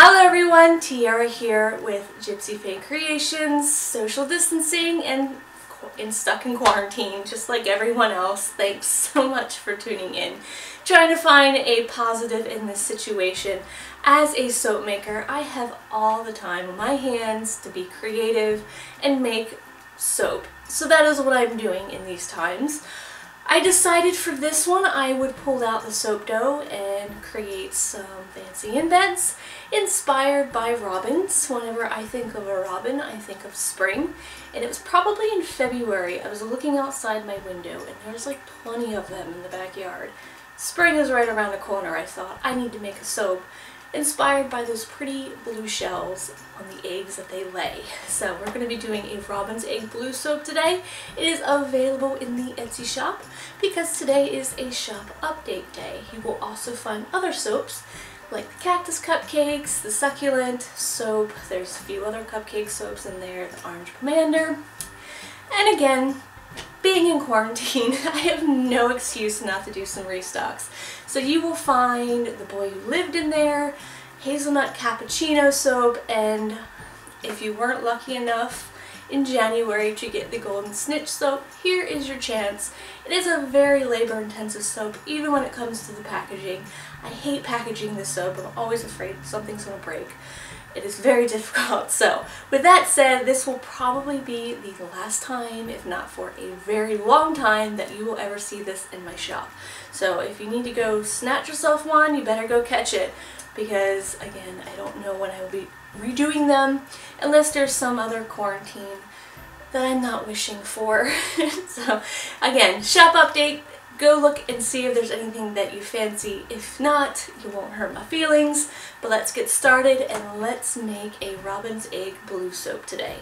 Hello everyone, Tierra here with Gypsyfae Creations, social distancing and in stuck in quarantine just like everyone else. Thanks so much for tuning in. Trying to find a positive in this situation. As a soap maker, I have all the time on my hands to be creative and make soap. So that is what I'm doing in these times. I decided for this one I would pull out the soap dough and create some fancy indents inspired by robins. Whenever I think of a robin, I think of spring. And it was probably in February. I was looking outside my window and there's like plenty of them in the backyard. Spring is right around the corner. I thought I need to make a soap inspired by those pretty blue shells on the eggs that they lay. So we're going to be doing a Robin's Egg Blue soap today. It is available in the Etsy shop because today is a shop update day. You will also find other soaps like the cactus cupcakes, the succulent soap, there's a few other cupcake soaps in there, the orange commander, and again, being in quarantine, I have no excuse not to do some restocks. So you will find The Boy Who Lived in there, Hazelnut Cappuccino soap, and if you weren't lucky enough in January to get the Golden Snitch soap, here is your chance. It is a very labor intensive soap, even when it comes to the packaging. I hate packaging this soap, I'm always afraid something's to break. It is very difficult. So with that said, this will probably be the last time, if not for a very long time, that you will ever see this in my shop. So if you need to go snatch yourself one, you better go catch it because again, I don't know when I will be redoing them unless there's some other quarantine that I'm not wishing for. so again, shop update, Go look and see if there's anything that you fancy. If not, you won't hurt my feelings. But let's get started and let's make a robin's egg blue soap today.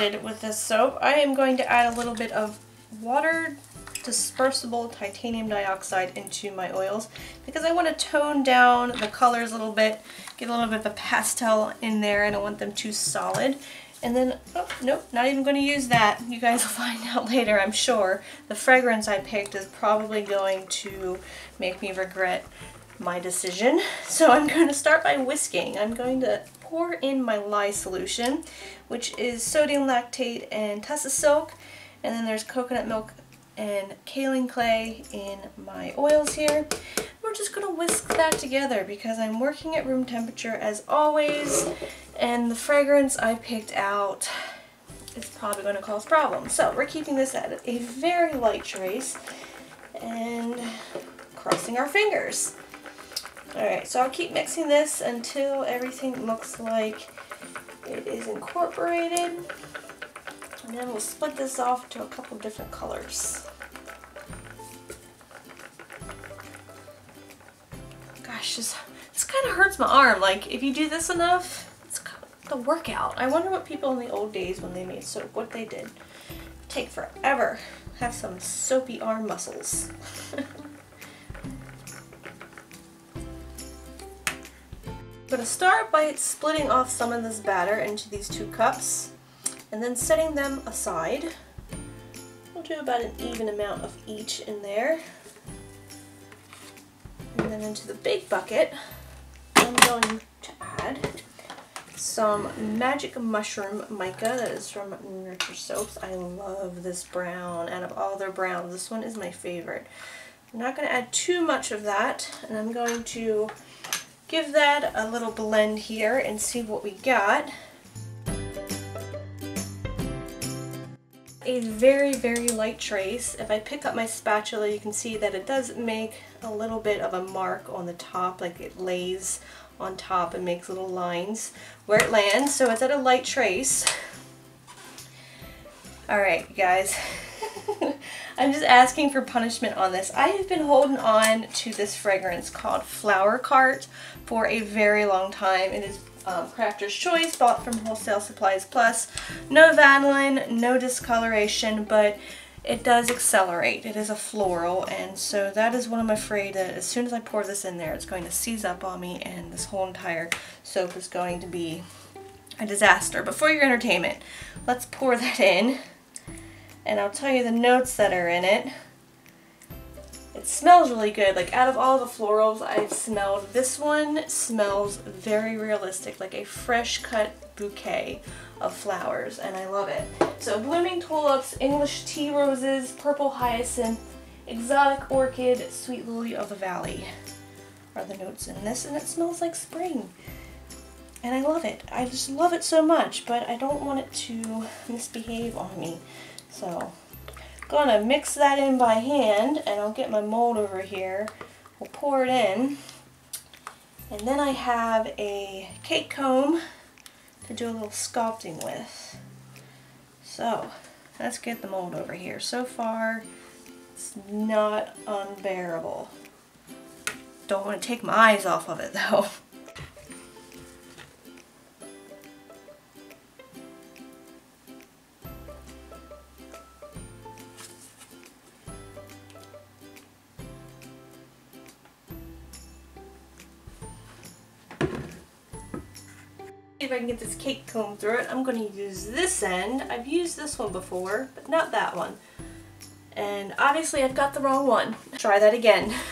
Started with this soap, I am going to add a little bit of water dispersible titanium dioxide into my oils because I want to tone down the colors a little bit, get a little bit of a pastel in there. And I want them too solid. And then, oh, nope, not even going to use that. You guys will find out later, I'm sure. The fragrance I picked is probably going to make me regret my decision. So I'm going to start by whisking. I'm going to pour in my lye solution, which is sodium lactate and tussah silk. And then there's coconut milk and kaolin clay in my oils here. We're just going to whisk that together because I'm working at room temperature as always. And the fragrance I picked out is probably going to cause problems. So we're keeping this at a very light trace and crossing our fingers. Alright, so I'll keep mixing this until everything looks like it is incorporated. And then we'll split this off to a couple different colors. Gosh, this, this kind of hurts my arm. Like, if you do this enough, it's the workout. I wonder what people in the old days when they made soap, what they did. Take forever. Have some soapy arm muscles. I'm going to start by splitting off some of this batter into these two cups and then setting them aside. We'll do about an even amount of each in there. And then into the big bucket, I'm going to add some Magic Mushroom Mica that is from Nurture Soaps. I love this brown. Out of all their browns, this one is my favorite. I'm not going to add too much of that, and I'm going to give that a little blend here and see what we got. A very, very light trace. If I pick up my spatula, you can see that it does make a little bit of a mark on the top, like it lays on top and makes little lines where it lands. So it's at a light trace. Alright, guys. I'm just asking for punishment on this. I have been holding on to this fragrance called Flower Cart for a very long time. It is um, Crafter's Choice, bought from Wholesale Supplies Plus. No vanillin, no discoloration, but it does accelerate. It is a floral and so that is what I'm afraid that as soon as I pour this in there it's going to seize up on me and this whole entire soap is going to be a disaster. But for your entertainment, let's pour that in and I'll tell you the notes that are in it. It smells really good. Like out of all the florals I've smelled, this one smells very realistic, like a fresh cut bouquet of flowers and I love it. So blooming tulips, English tea roses, purple hyacinth, exotic orchid, sweet lily of the valley are the notes in this and it smells like spring. And I love it. I just love it so much, but I don't want it to misbehave on me. So gonna mix that in by hand and I'll get my mold over here. We'll pour it in. And then I have a cake comb to do a little sculpting with. So let's get the mold over here. So far it's not unbearable. Don't want to take my eyes off of it though. if I can get this cake comb through it. I'm going to use this end. I've used this one before, but not that one. And obviously I've got the wrong one. Try that again.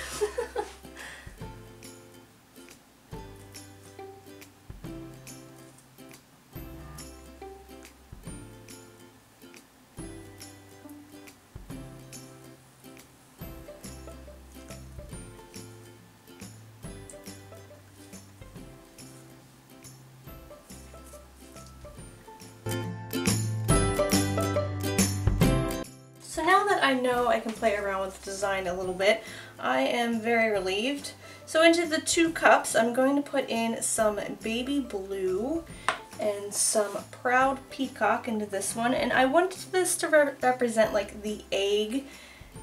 I know I can play around with the design a little bit, I am very relieved. So into the two cups, I'm going to put in some baby blue and some Proud Peacock into this one. And I wanted this to re represent like the egg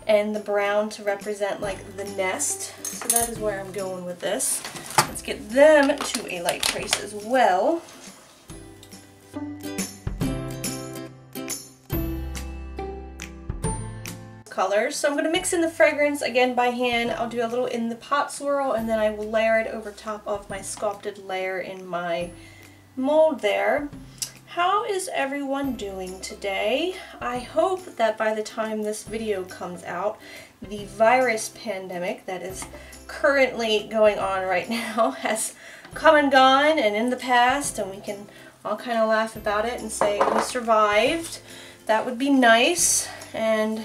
and the brown to represent like the nest. So that is where I'm going with this. Let's get them to a light trace as well. Colors. So I'm going to mix in the fragrance again by hand. I'll do a little in the pot swirl and then I will layer it over top of my sculpted layer in my mold there. How is everyone doing today? I hope that by the time this video comes out, the virus pandemic that is currently going on right now has come and gone and in the past and we can all kind of laugh about it and say we survived. That would be nice and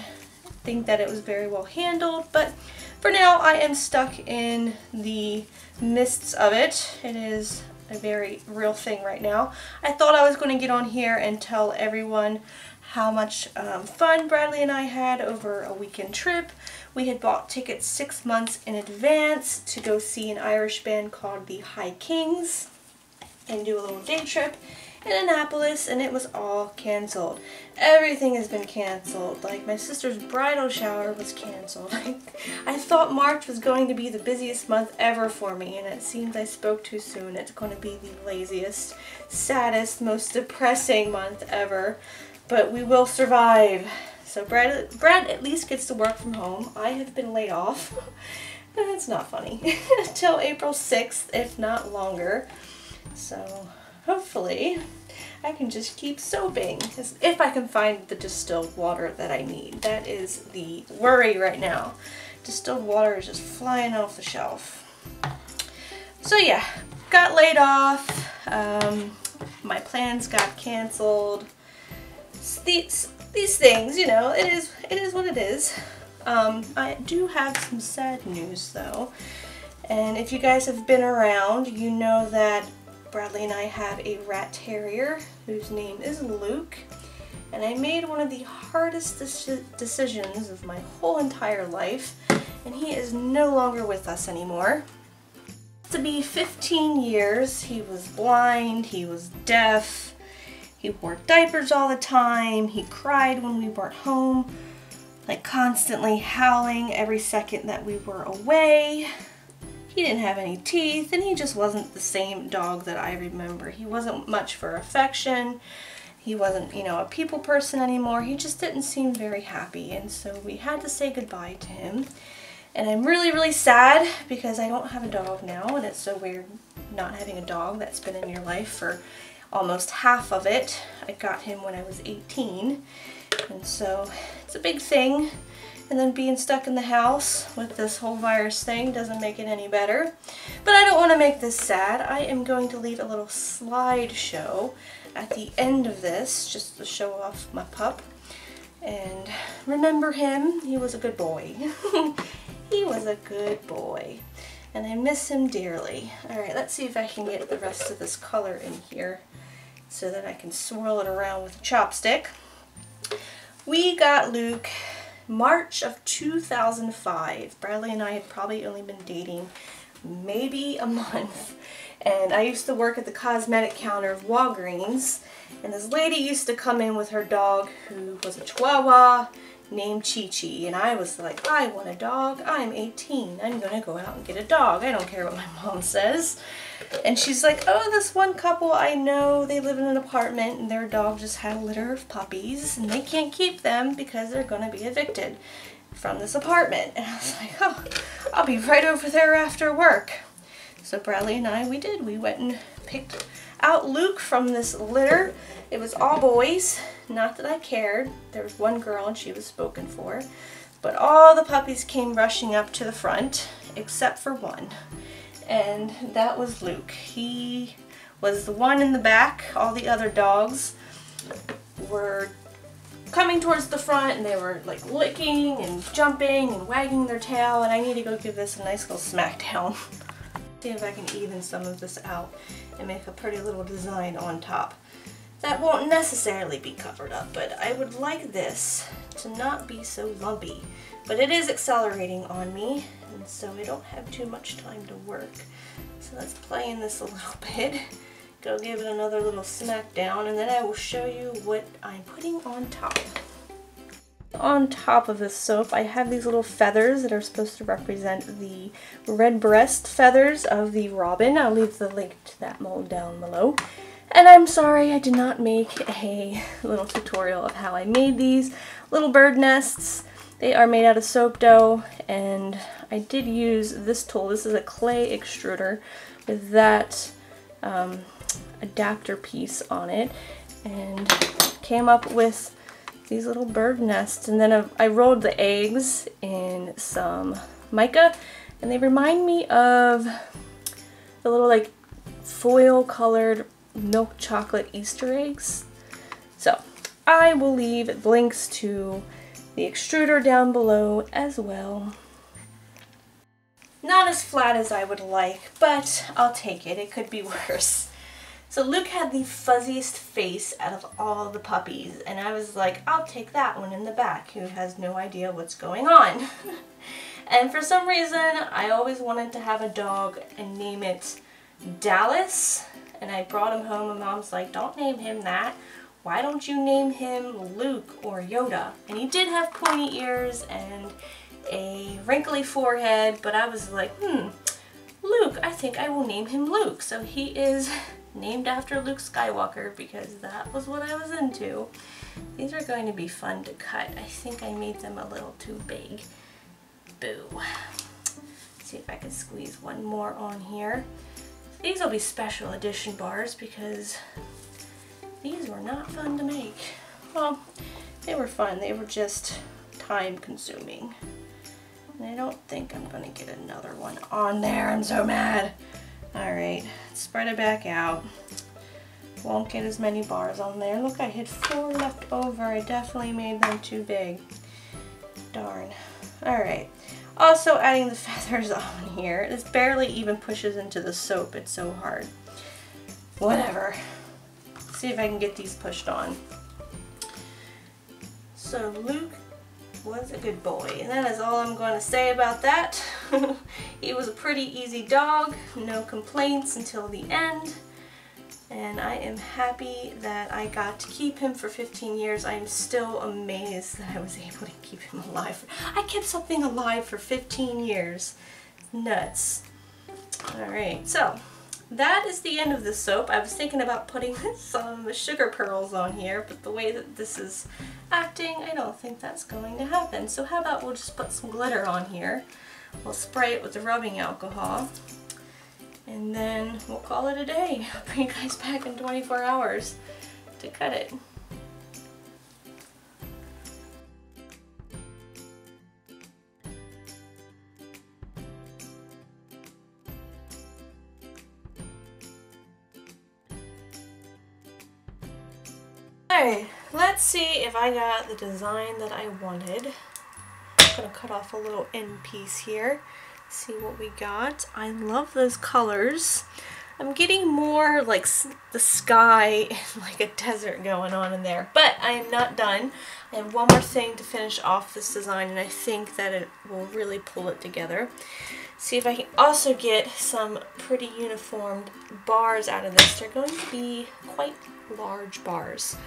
think that it was very well handled, but for now I am stuck in the mists of it. It is a very real thing right now. I thought I was going to get on here and tell everyone how much um, fun Bradley and I had over a weekend trip. We had bought tickets six months in advance to go see an Irish band called the High Kings and do a little day trip in Annapolis and it was all canceled. Everything has been canceled. Like my sister's bridal shower was canceled. I thought March was going to be the busiest month ever for me and it seems I spoke too soon. It's going to be the laziest, saddest, most depressing month ever. But we will survive. So Brad, Brad at least gets to work from home. I have been laid off. That's not funny. Until April 6th, if not longer. So hopefully I can just keep soaping if I can find the distilled water that I need. That is the worry right now. Distilled water is just flying off the shelf. So yeah, got laid off. Um, my plans got canceled. These, these things, you know, it is, it is what it is. Um, I do have some sad news though. And if you guys have been around, you know that Bradley and I have a rat terrier whose name is Luke and I made one of the hardest decisions of my whole entire life and he is no longer with us anymore. To be 15 years, he was blind, he was deaf, he wore diapers all the time, he cried when we weren't home, like constantly howling every second that we were away. He didn't have any teeth and he just wasn't the same dog that I remember. He wasn't much for affection he wasn't, you know, a people person anymore. He just didn't seem very happy. And so we had to say goodbye to him. And I'm really, really sad because I don't have a dog now. And it's so weird not having a dog that's been in your life for almost half of it. I got him when I was 18. And so it's a big thing. And then being stuck in the house with this whole virus thing doesn't make it any better. But I don't want to make this sad. I am going to leave a little slideshow at the end of this just to show off my pup. And remember him, he was a good boy. he was a good boy. And I miss him dearly. Alright, let's see if I can get the rest of this color in here so that I can swirl it around with a chopstick. We got Luke March of 2005. Bradley and I had probably only been dating maybe a month. And I used to work at the cosmetic counter of Walgreens. And this lady used to come in with her dog who was a Chihuahua named Chi Chi. And I was like, I want a dog. I'm 18. I'm going to go out and get a dog. I don't care what my mom says. And she's like, oh, this one couple I know, they live in an apartment and their dog just had a litter of puppies and they can't keep them because they're going to be evicted from this apartment. And I was like, oh, I'll be right over there after work. So Bradley and I, we did. We went and picked out Luke from this litter. It was all boys. Not that I cared. There was one girl and she was spoken for. But all the puppies came rushing up to the front except for one and that was Luke. He was the one in the back. All the other dogs were coming towards the front and they were like licking and jumping and wagging their tail and I need to go give this a nice little smack down. See if I can even some of this out and make a pretty little design on top. That won't necessarily be covered up, but I would like this to not be so lumpy. But it is accelerating on me, and so I don't have too much time to work. So let's play in this a little bit. Go give it another little smack down, and then I will show you what I'm putting on top. On top of this soap, I have these little feathers that are supposed to represent the red breast feathers of the robin. I'll leave the link to that mold down below. And I'm sorry I did not make a little tutorial of how I made these little bird nests. They are made out of soap dough and I did use this tool. This is a clay extruder with that um, adapter piece on it and came up with these little bird nests and then I rolled the eggs in some mica and they remind me of the little like foil colored milk chocolate Easter eggs. So I will leave links to the extruder down below as well. Not as flat as I would like, but I'll take it. It could be worse. So Luke had the fuzziest face out of all the puppies, and I was like, I'll take that one in the back who has no idea what's going on. and for some reason, I always wanted to have a dog and name it Dallas, and I brought him home and mom's like, don't name him that why don't you name him Luke or Yoda? And he did have pointy ears and a wrinkly forehead, but I was like, hmm, Luke, I think I will name him Luke. So he is named after Luke Skywalker because that was what I was into. These are going to be fun to cut. I think I made them a little too big. Boo. Let's see if I can squeeze one more on here. These will be special edition bars because were not fun to make. Well, they were fun. They were just time consuming. And I don't think I'm going to get another one on there. I'm so mad. Alright, spread it back out. Won't get as many bars on there. Look, I had four left over. I definitely made them too big. Darn. Alright. Also adding the feathers on here. This barely even pushes into the soap. It's so hard. Whatever see if I can get these pushed on. So Luke was a good boy and that is all I'm going to say about that. he was a pretty easy dog, no complaints until the end and I am happy that I got to keep him for 15 years. I am still amazed that I was able to keep him alive. I kept something alive for 15 years. Nuts. Alright, so that is the end of the soap. I was thinking about putting some sugar pearls on here, but the way that this is acting, I don't think that's going to happen. So how about we'll just put some glitter on here. We'll spray it with the rubbing alcohol. And then we'll call it a day. I'll bring you guys back in 24 hours to cut it. Let's see if I got the design that I wanted. I'm going to cut off a little end piece here. See what we got. I love those colors. I'm getting more like the sky and like a desert going on in there. But I am not done. I have one more thing to finish off this design and I think that it will really pull it together. See if I can also get some pretty uniformed bars out of this. They're going to be quite large bars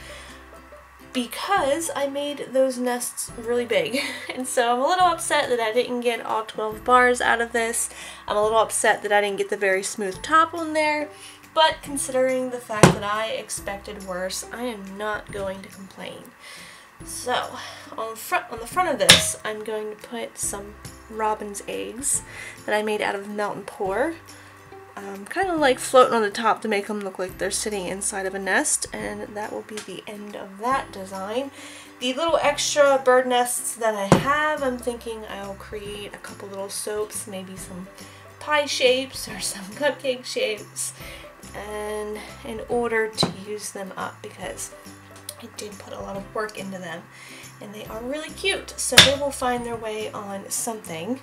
because I made those nests really big. And so I'm a little upset that I didn't get all 12 bars out of this. I'm a little upset that I didn't get the very smooth top on there. But considering the fact that I expected worse, I am not going to complain. So, on, front, on the front of this, I'm going to put some robin's eggs that I made out of melt and pour um, kind of like floating on the top to make them look like they're sitting inside of a nest and that will be the end of that design. The little extra bird nests that I have, I'm thinking I'll create a couple little soaps, maybe some pie shapes or some cupcake shapes and in order to use them up because I did put a lot of work into them and they are really cute so they will find their way on something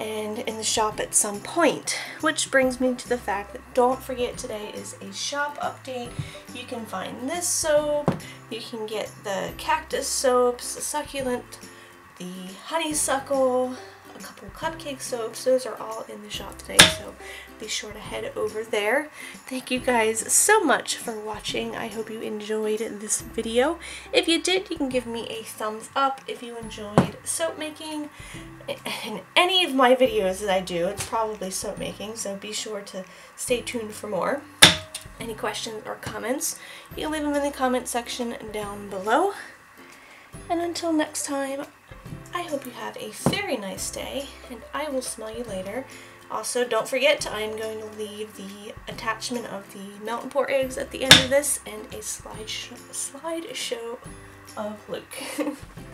and in the shop at some point. Which brings me to the fact that don't forget today is a shop update. You can find this soap, you can get the cactus soaps, the succulent, the honeysuckle, a couple cupcake soaps. Those are all in the shop today, so be sure to head over there. Thank you guys so much for watching. I hope you enjoyed this video. If you did, you can give me a thumbs up if you enjoyed soap making. Eh, in any of my videos that I do, it's probably soap making, so be sure to stay tuned for more. Any questions or comments, you can leave them in the comment section down below. And until next time, I hope you have a very nice day, and I will smell you later. Also, don't forget, I'm going to leave the attachment of the melt and pour eggs at the end of this and a slide, slide show of Luke.